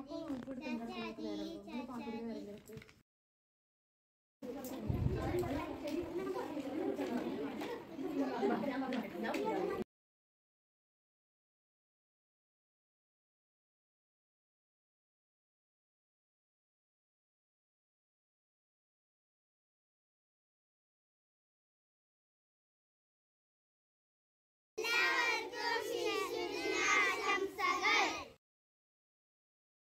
ചാച്ചാടി ചാച്ചാടി